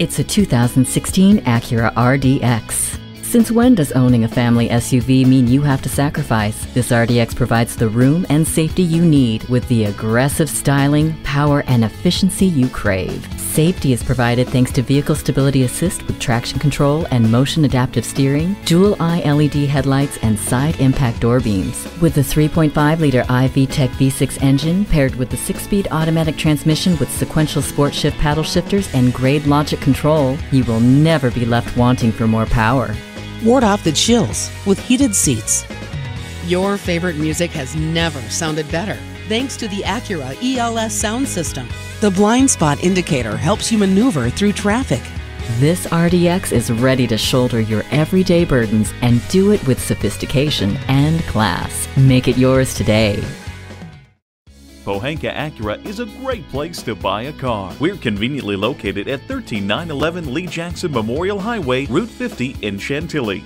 It's a 2016 Acura RDX. Since when does owning a family SUV mean you have to sacrifice? This RDX provides the room and safety you need with the aggressive styling, power, and efficiency you crave. Safety is provided thanks to Vehicle Stability Assist with traction control and motion adaptive steering, Jewel Eye LED headlights, and side impact door beams. With the 3.5 liter iVTEC V6 engine paired with the 6 speed automatic transmission with sequential sport shift paddle shifters and grade logic control, you will never be left wanting for more power. Ward off the chills with heated seats. Your favorite music has never sounded better thanks to the Acura ELS sound system. The blind spot indicator helps you maneuver through traffic. This RDX is ready to shoulder your everyday burdens and do it with sophistication and class. Make it yours today. Pohanka Acura is a great place to buy a car. We're conveniently located at 13911 Lee Jackson Memorial Highway, Route 50 in Chantilly.